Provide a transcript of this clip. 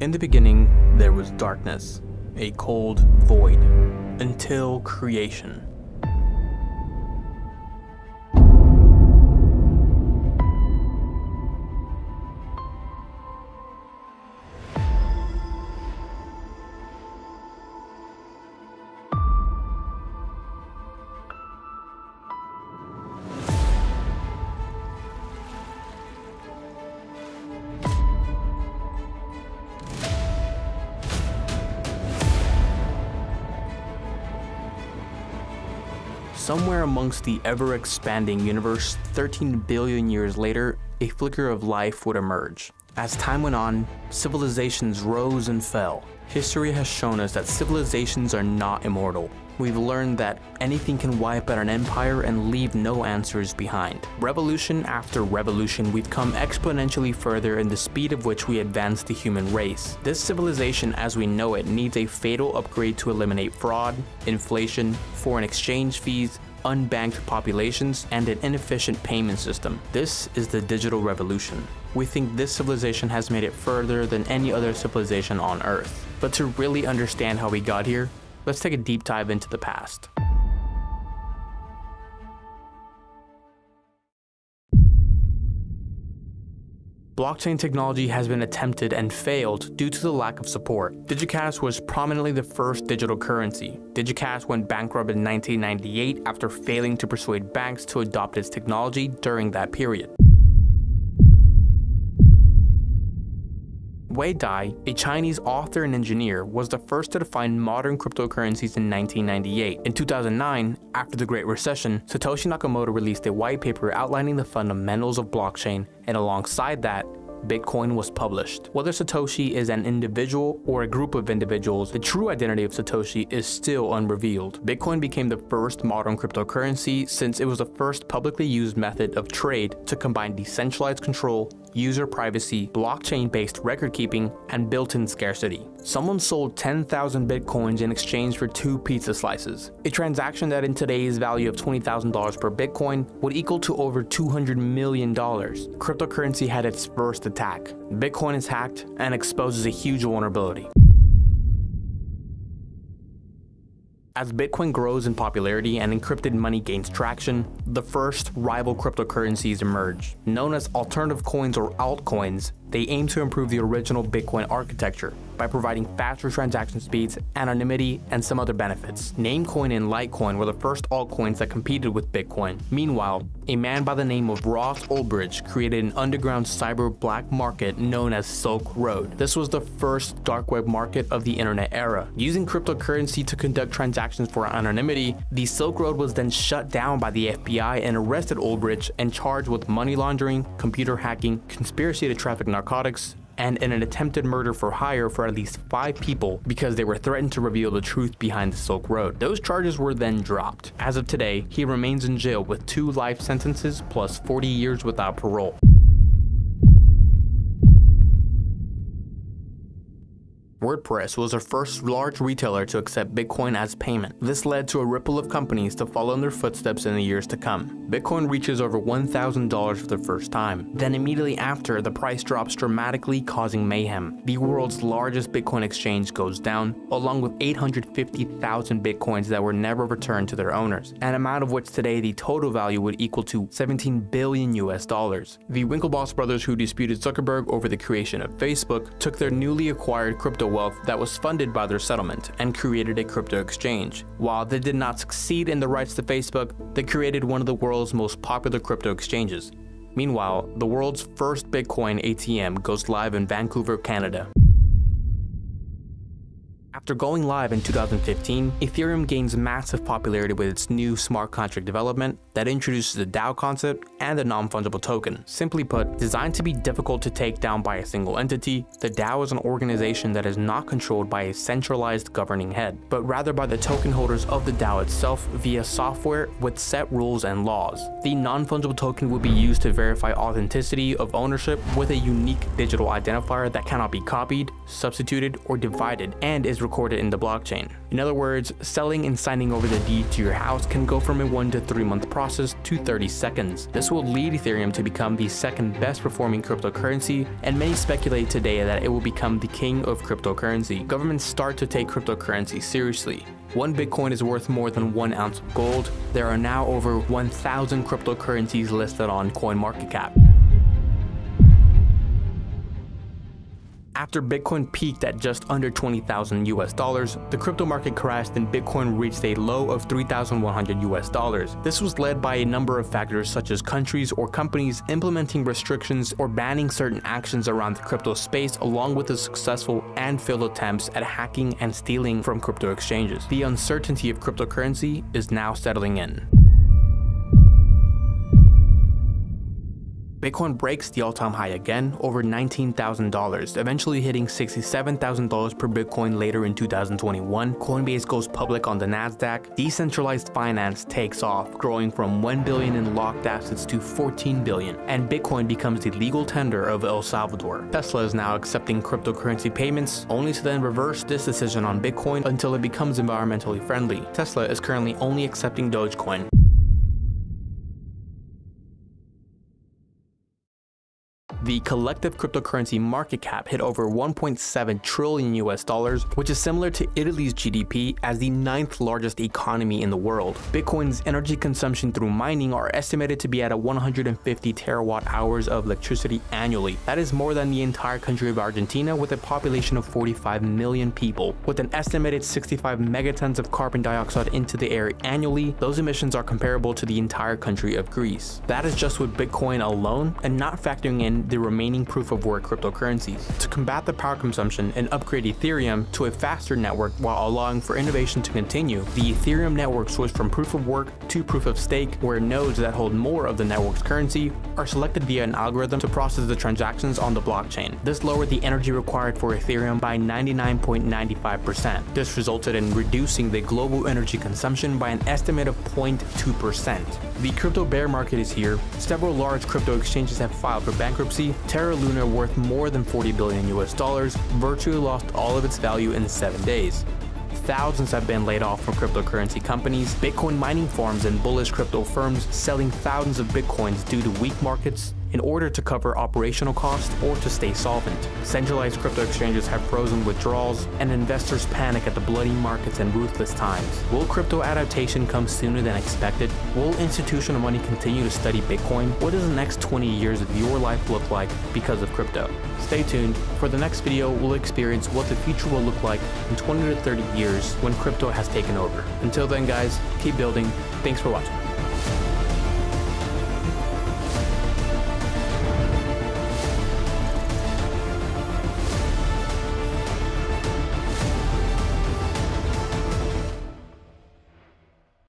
In the beginning, there was darkness, a cold void, until creation. Somewhere amongst the ever expanding universe, 13 billion years later, a flicker of life would emerge. As time went on, civilizations rose and fell. History has shown us that civilizations are not immortal. We've learned that anything can wipe out an empire and leave no answers behind. Revolution after revolution, we've come exponentially further in the speed of which we advance the human race. This civilization as we know it needs a fatal upgrade to eliminate fraud, inflation, foreign exchange fees, unbanked populations, and an inefficient payment system. This is the digital revolution. We think this civilization has made it further than any other civilization on Earth. But to really understand how we got here, let's take a deep dive into the past. Blockchain technology has been attempted and failed due to the lack of support. DigiCash was prominently the first digital currency. DigiCash went bankrupt in 1998 after failing to persuade banks to adopt its technology during that period. Wei Dai, a Chinese author and engineer, was the first to define modern cryptocurrencies in 1998. In 2009, after the Great Recession, Satoshi Nakamoto released a white paper outlining the fundamentals of blockchain, and alongside that, Bitcoin was published. Whether Satoshi is an individual or a group of individuals, the true identity of Satoshi is still unrevealed. Bitcoin became the first modern cryptocurrency since it was the first publicly used method of trade to combine decentralized control, user privacy, blockchain-based record keeping, and built-in scarcity. Someone sold 10,000 bitcoins in exchange for two pizza slices, a transaction that in today's value of $20,000 per bitcoin would equal to over $200 million. Cryptocurrency had its first attack. Bitcoin is hacked and exposes a huge vulnerability. As Bitcoin grows in popularity and encrypted money gains traction, the first rival cryptocurrencies emerge. Known as alternative coins or altcoins, they aim to improve the original Bitcoin architecture by providing faster transaction speeds, anonymity, and some other benefits. Namecoin and Litecoin were the first altcoins that competed with Bitcoin. Meanwhile, a man by the name of Ross Ulbricht created an underground cyber black market known as Silk Road. This was the first dark web market of the internet era. Using cryptocurrency to conduct transactions for anonymity, the Silk Road was then shut down by the FBI and arrested Ulbricht and charged with money laundering, computer hacking, conspiracy to traffic narcotics, and in an attempted murder for hire for at least five people because they were threatened to reveal the truth behind the Silk Road. Those charges were then dropped. As of today, he remains in jail with two life sentences plus 40 years without parole. WordPress was the first large retailer to accept Bitcoin as payment. This led to a ripple of companies to follow in their footsteps in the years to come. Bitcoin reaches over $1,000 for the first time. Then immediately after, the price drops dramatically causing mayhem. The world's largest Bitcoin exchange goes down, along with 850,000 Bitcoins that were never returned to their owners, an amount of which today the total value would equal to 17 billion US dollars. The Winklevoss brothers who disputed Zuckerberg over the creation of Facebook took their newly acquired crypto wealth that was funded by their settlement and created a crypto exchange. While they did not succeed in the rights to Facebook, they created one of the world's most popular crypto exchanges. Meanwhile, the world's first Bitcoin ATM goes live in Vancouver, Canada. After going live in 2015, Ethereum gains massive popularity with its new smart contract development that introduces the DAO concept and the non-fungible token. Simply put, designed to be difficult to take down by a single entity, the DAO is an organization that is not controlled by a centralized governing head, but rather by the token holders of the DAO itself via software with set rules and laws. The non-fungible token will be used to verify authenticity of ownership with a unique digital identifier that cannot be copied, substituted, or divided, and is recorded in the blockchain. In other words, selling and signing over the deed to your house can go from a 1 to 3 month process to 30 seconds. This will lead Ethereum to become the second best performing cryptocurrency, and many speculate today that it will become the king of cryptocurrency. Governments start to take cryptocurrency seriously. One Bitcoin is worth more than one ounce of gold. There are now over 1,000 cryptocurrencies listed on CoinMarketCap. After Bitcoin peaked at just under 20,000 US dollars, the crypto market crashed and Bitcoin reached a low of 3,100 US dollars. This was led by a number of factors such as countries or companies implementing restrictions or banning certain actions around the crypto space along with the successful and failed attempts at hacking and stealing from crypto exchanges. The uncertainty of cryptocurrency is now settling in. Bitcoin breaks the all-time high again, over $19,000, eventually hitting $67,000 per Bitcoin later in 2021. Coinbase goes public on the Nasdaq. Decentralized finance takes off, growing from 1 billion in locked assets to 14 billion, and Bitcoin becomes the legal tender of El Salvador. Tesla is now accepting cryptocurrency payments, only to then reverse this decision on Bitcoin until it becomes environmentally friendly. Tesla is currently only accepting Dogecoin. The collective cryptocurrency market cap hit over 1.7 trillion US dollars, which is similar to Italy's GDP as the ninth largest economy in the world. Bitcoin's energy consumption through mining are estimated to be at a 150 terawatt hours of electricity annually. That is more than the entire country of Argentina with a population of 45 million people. With an estimated 65 megatons of carbon dioxide into the air annually, those emissions are comparable to the entire country of Greece. That is just with Bitcoin alone and not factoring in the remaining proof of work cryptocurrencies to combat the power consumption and upgrade Ethereum to a faster network while allowing for innovation to continue. The Ethereum network switched from proof of work to proof of stake, where nodes that hold more of the network's currency are selected via an algorithm to process the transactions on the blockchain. This lowered the energy required for Ethereum by 99.95%. This resulted in reducing the global energy consumption by an estimate of 0.2%. The crypto bear market is here. Several large crypto exchanges have filed for bankruptcy Terra Luna worth more than 40 billion US dollars virtually lost all of its value in seven days. Thousands have been laid off from cryptocurrency companies, Bitcoin mining farms and bullish crypto firms selling thousands of Bitcoins due to weak markets in order to cover operational costs or to stay solvent. Centralized crypto exchanges have frozen withdrawals, and investors panic at the bloody markets and ruthless times. Will crypto adaptation come sooner than expected? Will institutional money continue to study Bitcoin? What does the next 20 years of your life look like because of crypto? Stay tuned. For the next video, we'll experience what the future will look like in 20 to 30 years when crypto has taken over. Until then guys, keep building. Thanks for watching.